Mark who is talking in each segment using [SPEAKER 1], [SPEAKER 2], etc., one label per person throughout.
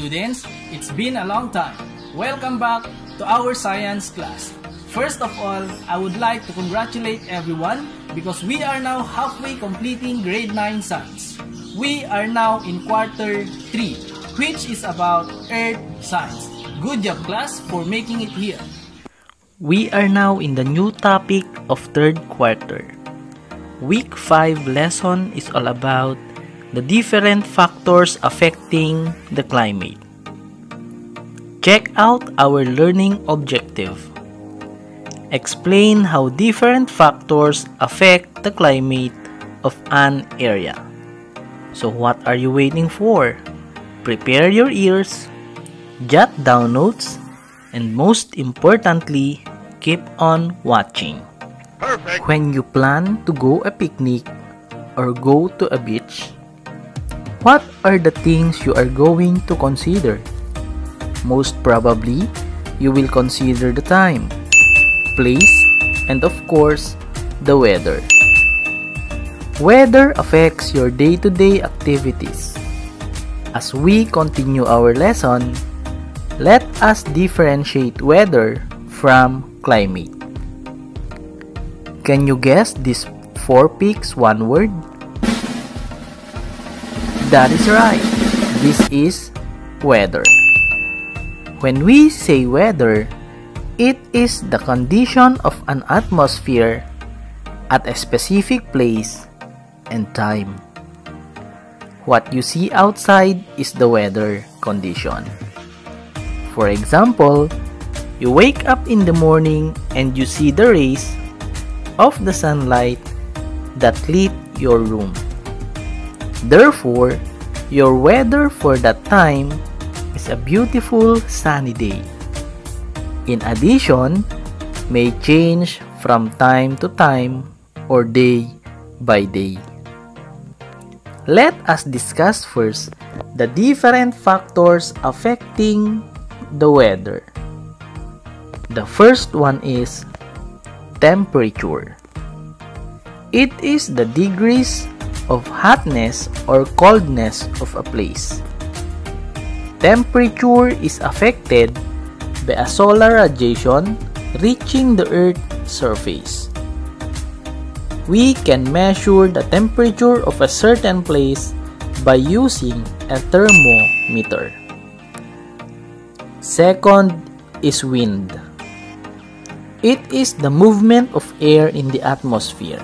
[SPEAKER 1] Students! It's been a long time. Welcome back to our science class. First of all, I would like to congratulate everyone because we are now halfway completing grade 9 science. We are now in quarter 3, which is about earth science. Good job class for making it here.
[SPEAKER 2] We are now in the new topic of third quarter. Week 5 lesson is all about the different factors affecting the climate. Check out our learning objective. Explain how different factors affect the climate of an area. So what are you waiting for? Prepare your ears, jot down notes, and most importantly, keep on watching.
[SPEAKER 3] Perfect.
[SPEAKER 2] When you plan to go a picnic or go to a beach, what are the things you are going to consider? Most probably, you will consider the time, place, and of course, the weather. Weather affects your day-to-day activities. As we continue our lesson, let us differentiate weather from climate. Can you guess these four peaks one word? That is right. This is weather. When we say weather, it is the condition of an atmosphere at a specific place and time. What you see outside is the weather condition. For example, you wake up in the morning and you see the rays of the sunlight that lit your room. Therefore, your weather for that time is a beautiful sunny day. In addition, may change from time to time or day by day. Let us discuss first the different factors affecting the weather. The first one is temperature. It is the degrees of hotness or coldness of a place. Temperature is affected by a solar radiation reaching the Earth's surface. We can measure the temperature of a certain place by using a thermometer. Second is wind. It is the movement of air in the atmosphere.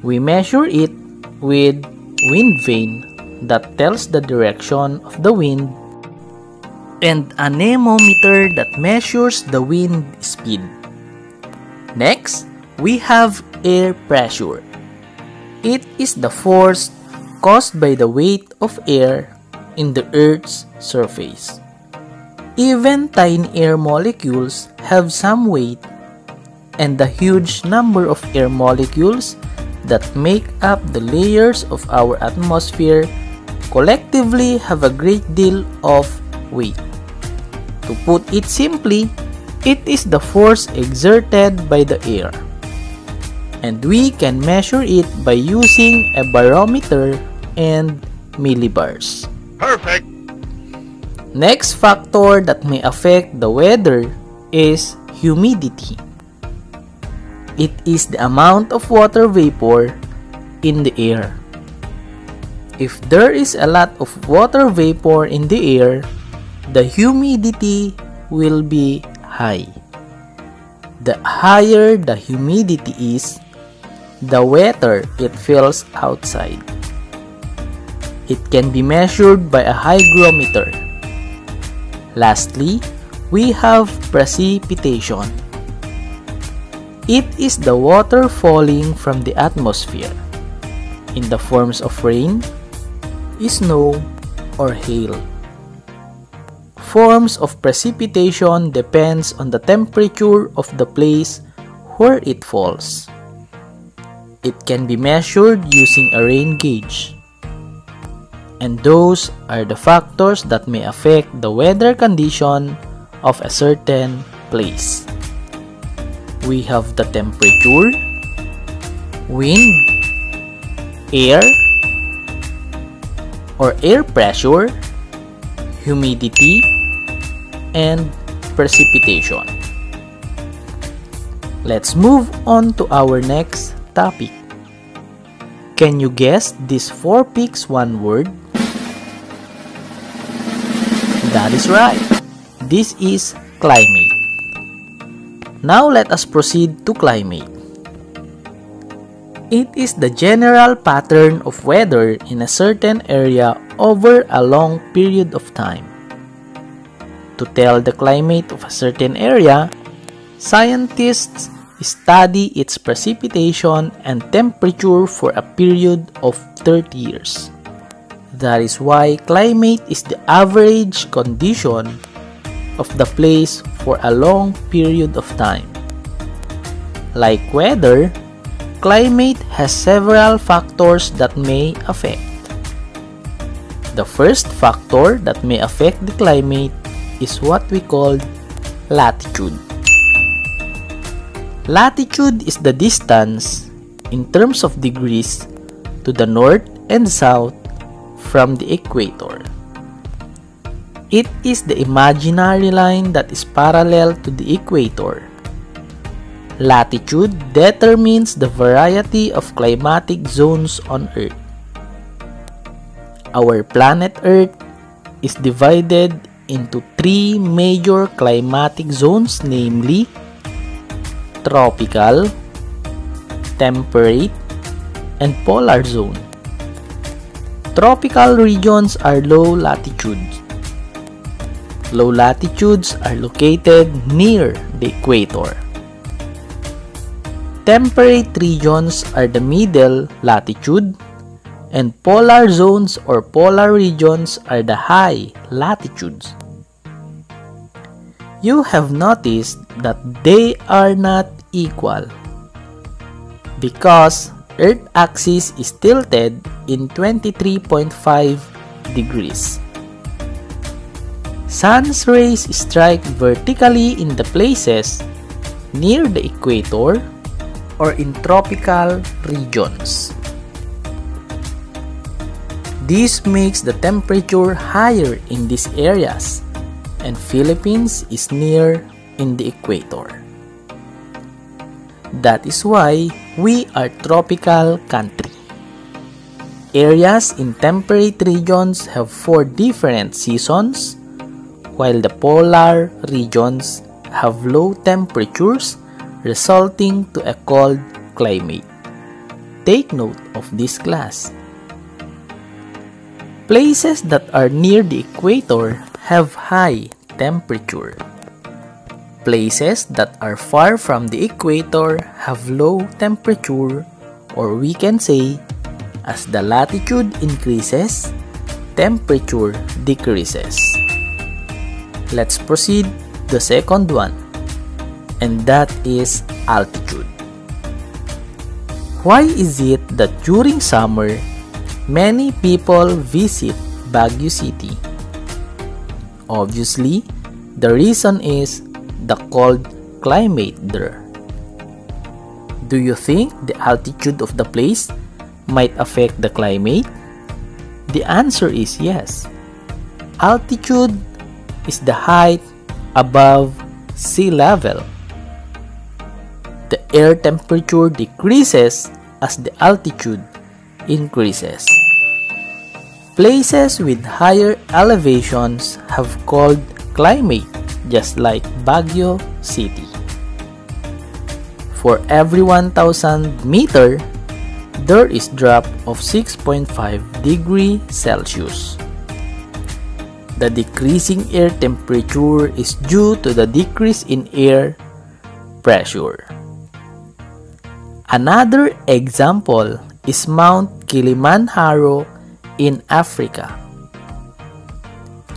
[SPEAKER 2] We measure it with wind vane that tells the direction of the wind and anemometer that measures the wind speed. Next, we have air pressure. It is the force caused by the weight of air in the Earth's surface. Even tiny air molecules have some weight, and the huge number of air molecules that make up the layers of our atmosphere collectively have a great deal of weight. To put it simply, it is the force exerted by the air. And we can measure it by using a barometer and millibars.
[SPEAKER 3] Perfect.
[SPEAKER 2] Next factor that may affect the weather is humidity. It is the amount of water vapor in the air. If there is a lot of water vapor in the air, the humidity will be high. The higher the humidity is, the wetter it feels outside. It can be measured by a hygrometer. Lastly, we have precipitation. It is the water falling from the atmosphere in the forms of rain, snow, or hail. Forms of precipitation depends on the temperature of the place where it falls. It can be measured using a rain gauge. And those are the factors that may affect the weather condition of a certain place we have the temperature, wind, air, or air pressure, humidity, and precipitation. Let's move on to our next topic. Can you guess these four pics one word? That is right. This is climate. Now let us proceed to climate. It is the general pattern of weather in a certain area over a long period of time. To tell the climate of a certain area, scientists study its precipitation and temperature for a period of 30 years. That is why climate is the average condition of the place for a long period of time. Like weather, climate has several factors that may affect. The first factor that may affect the climate is what we call latitude. Latitude is the distance, in terms of degrees, to the north and south from the equator. It is the imaginary line that is parallel to the equator. Latitude determines the variety of climatic zones on Earth. Our planet Earth is divided into three major climatic zones namely tropical, temperate, and polar zone. Tropical regions are low latitudes. Low latitudes are located near the equator. Temperate regions are the middle latitude and polar zones or polar regions are the high latitudes. You have noticed that they are not equal because Earth axis is tilted in 23.5 degrees. Sun's rays strike vertically in the places near the equator or in tropical regions. This makes the temperature higher in these areas and Philippines is near in the equator. That is why we are tropical country. Areas in temperate regions have four different seasons, while the polar regions have low temperatures resulting to a cold climate. Take note of this class. Places that are near the equator have high temperature. Places that are far from the equator have low temperature or we can say as the latitude increases, temperature decreases. Let's proceed the second one and that is altitude. Why is it that during summer Many people visit Baguio City. Obviously, the reason is the cold climate there. Do you think the altitude of the place might affect the climate? The answer is yes. Altitude is the height above sea level. The air temperature decreases as the altitude increases. Places with higher elevations have cold climate just like Baguio City. For every 1000 meter, there is drop of 6.5 degree Celsius. The decreasing air temperature is due to the decrease in air pressure. Another example is Mount Kilimanjaro in Africa.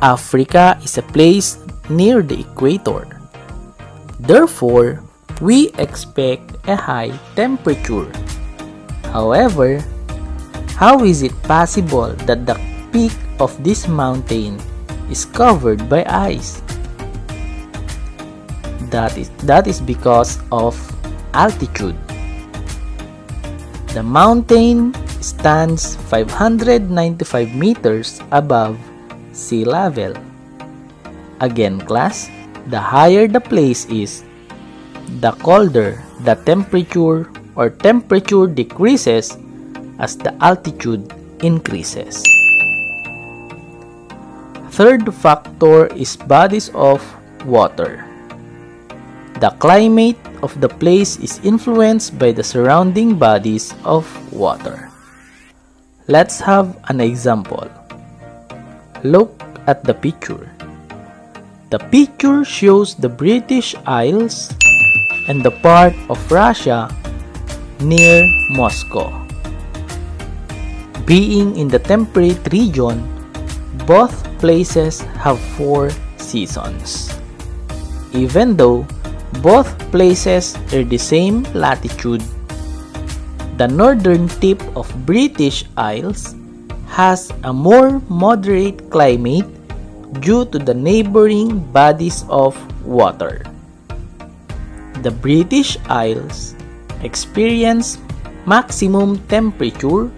[SPEAKER 2] Africa is a place near the equator. Therefore, we expect a high temperature. However, how is it possible that the peak of this mountain is covered by ice? That is, that is because of altitude. The mountain stands 595 meters above sea level. Again class, the higher the place is, the colder the temperature or temperature decreases as the altitude increases. Third factor is bodies of water. The climate of the place is influenced by the surrounding bodies of water. Let's have an example. Look at the picture. The picture shows the British Isles and the part of Russia near Moscow. Being in the temperate region, both places have four seasons. Even though both places are the same latitude, the northern tip of British Isles has a more moderate climate due to the neighboring bodies of water. The British Isles experience maximum temperature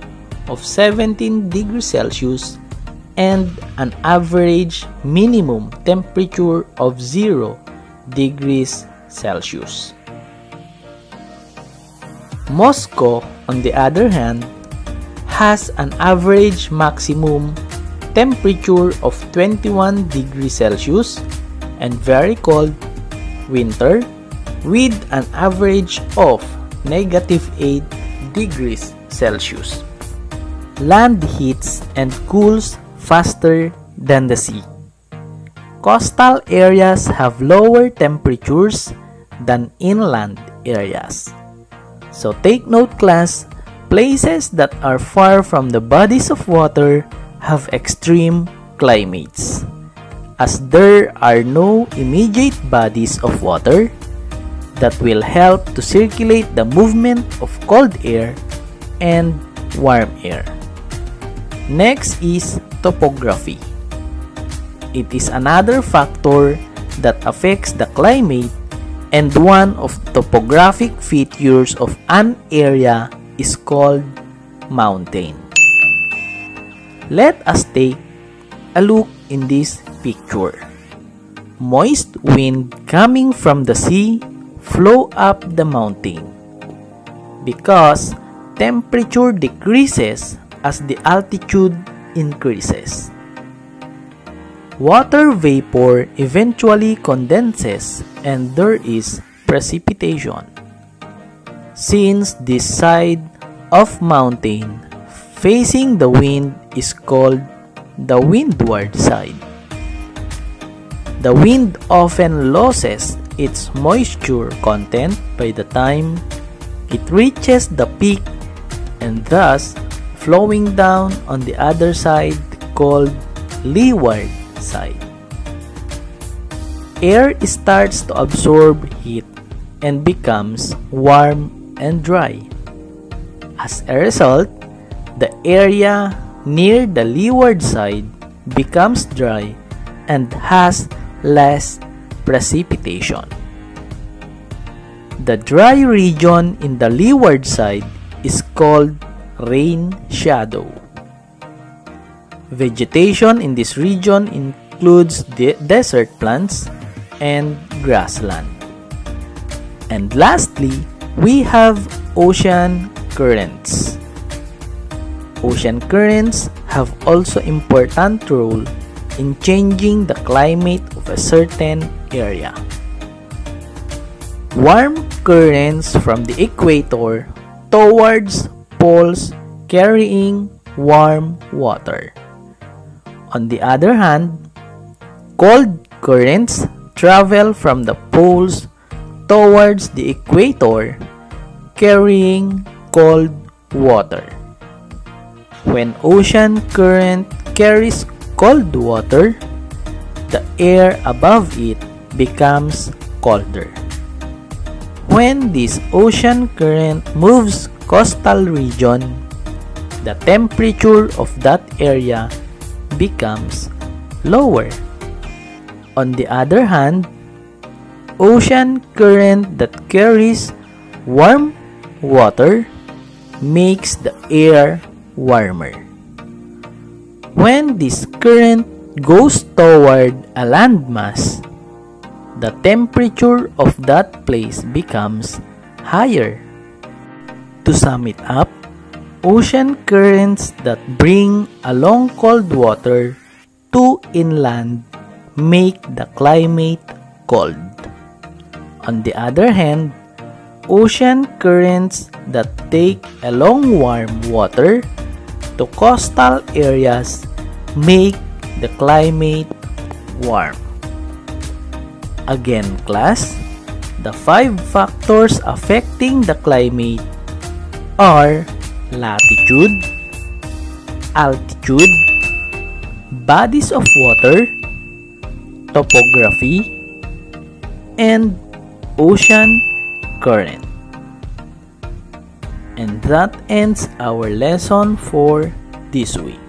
[SPEAKER 2] of 17 degrees Celsius and an average minimum temperature of 0 degrees Celsius. Moscow, on the other hand, has an average maximum temperature of 21 degrees Celsius and very cold winter with an average of negative 8 degrees Celsius. Land heats and cools faster than the sea. Coastal areas have lower temperatures than inland areas. So take note class, places that are far from the bodies of water have extreme climates. As there are no immediate bodies of water that will help to circulate the movement of cold air and warm air. Next is topography. It is another factor that affects the climate and one of topographic features of an area is called mountain. Let us take a look in this picture. Moist wind coming from the sea flow up the mountain because temperature decreases as the altitude increases. Water vapor eventually condenses and there is precipitation. Since this side of mountain facing the wind is called the windward side. The wind often loses its moisture content by the time it reaches the peak and thus flowing down on the other side called leeward side. Air starts to absorb heat and becomes warm and dry. As a result, the area near the leeward side becomes dry and has less precipitation. The dry region in the leeward side is called rain shadow. Vegetation in this region includes de desert plants and grassland. And lastly, we have ocean currents. Ocean currents have also important role in changing the climate of a certain area. Warm currents from the equator towards poles carrying warm water. On the other hand, cold currents travel from the poles towards the equator carrying cold water. When ocean current carries cold water, the air above it becomes colder. When this ocean current moves coastal region, the temperature of that area becomes lower. On the other hand, ocean current that carries warm water makes the air warmer. When this current goes toward a landmass, the temperature of that place becomes higher. To sum it up, ocean currents that bring along cold water to inland make the climate cold. On the other hand, ocean currents that take along warm water to coastal areas make the climate warm. Again, class, the five factors affecting the climate are latitude, altitude, bodies of water, topography, and ocean current. And that ends our lesson for this week.